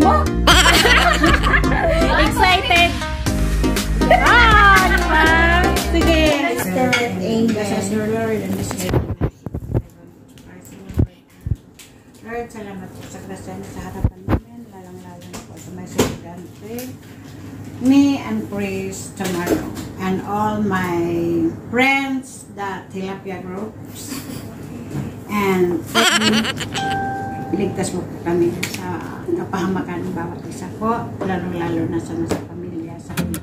Mo? Excited. Ah, di ba? Sige. Start your Lord and this Lord, salamat po sa grasya niyo sa harapan namin, lalang-lalo na po sa may estudyante. Me and praise tomorrow and all my friends, the tilapia groups. And ligtas po kami sa kapahamakan ng bawat isa po, lalo-lalo na sa nasa pamilya sa Pilipinas.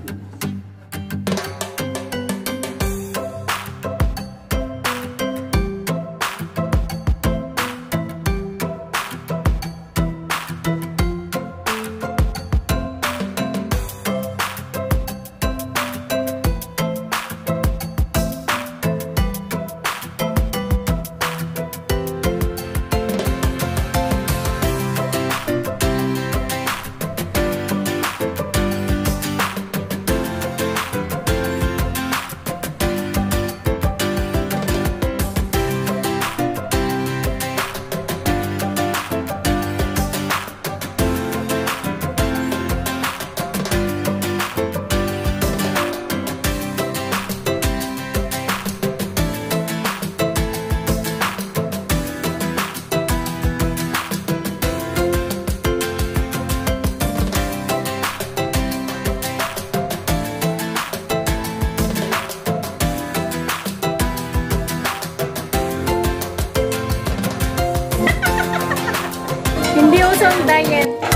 Hindi usong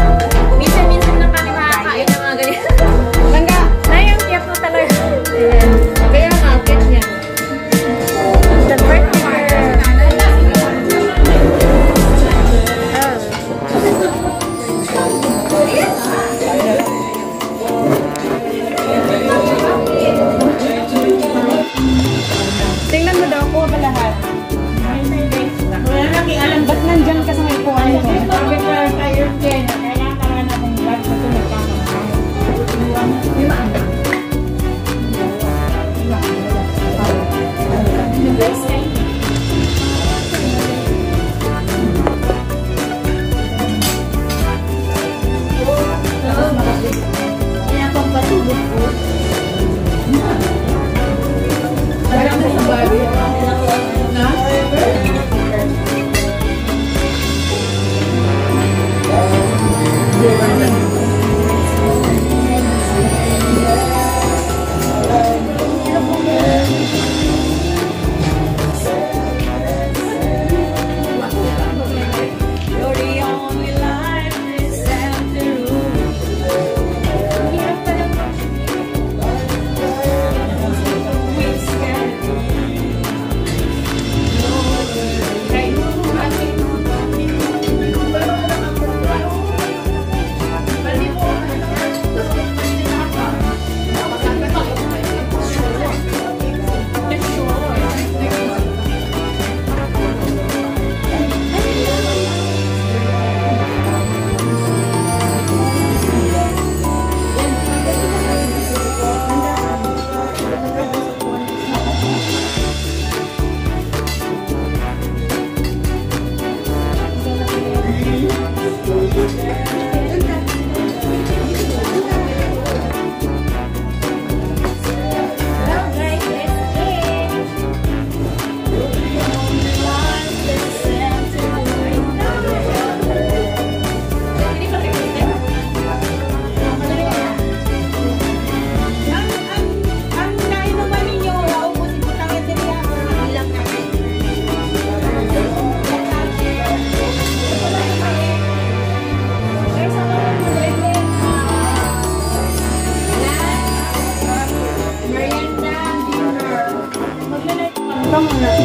当然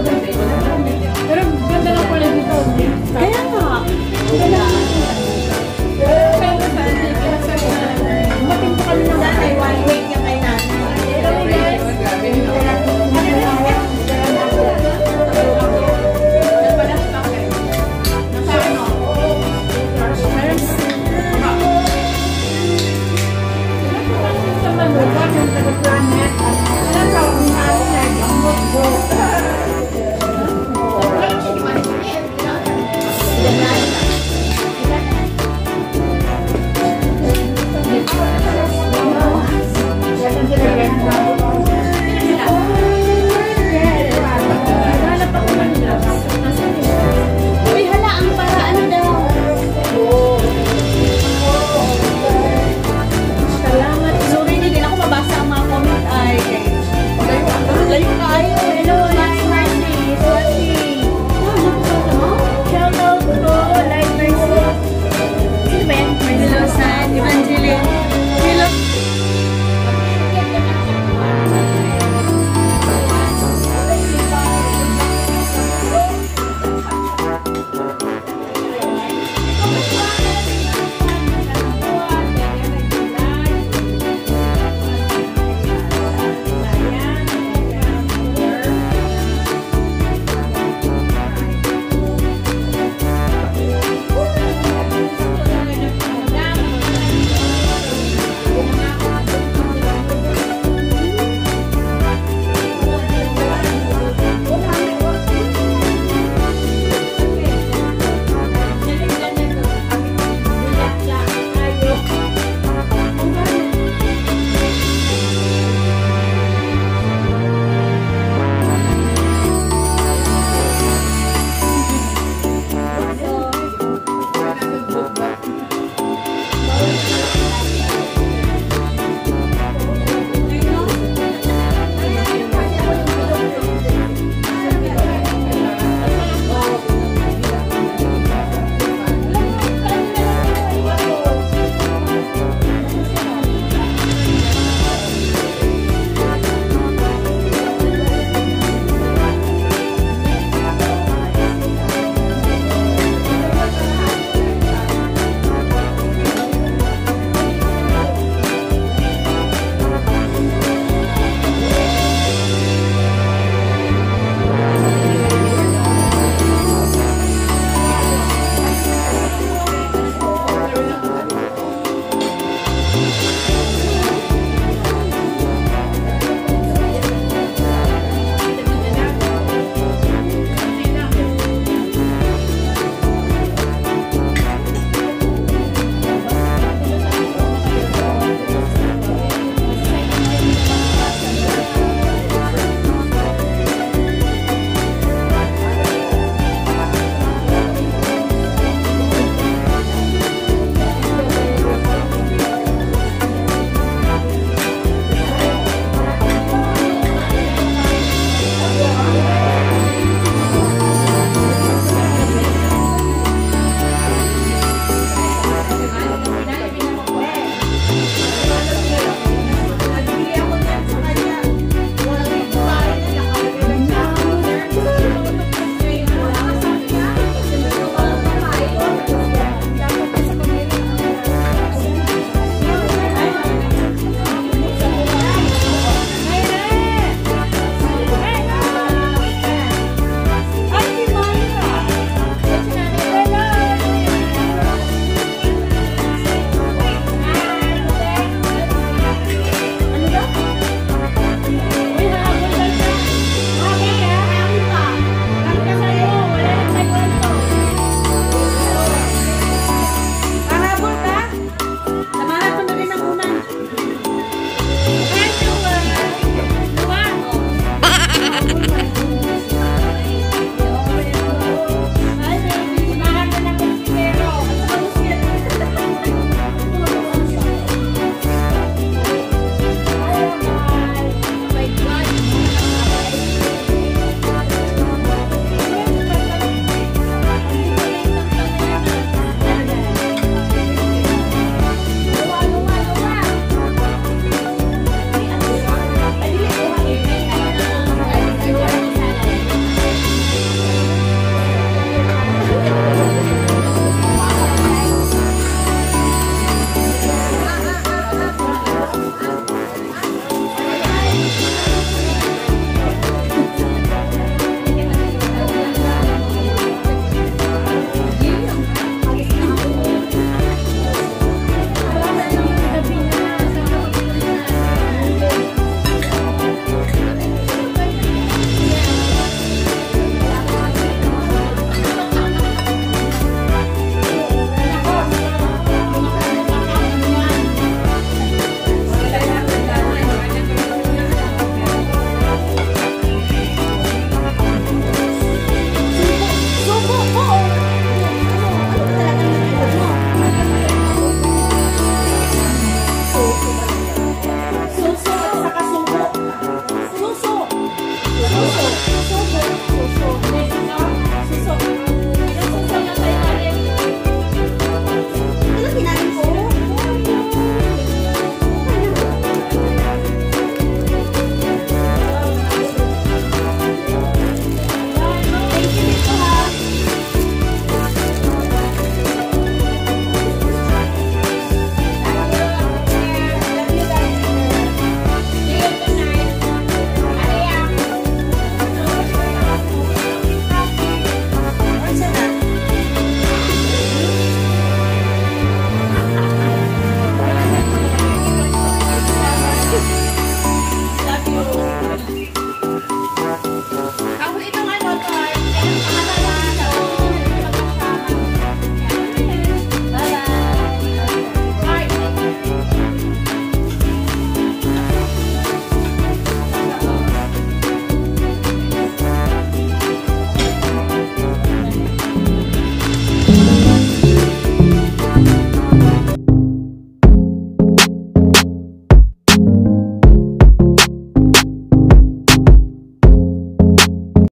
Gracias.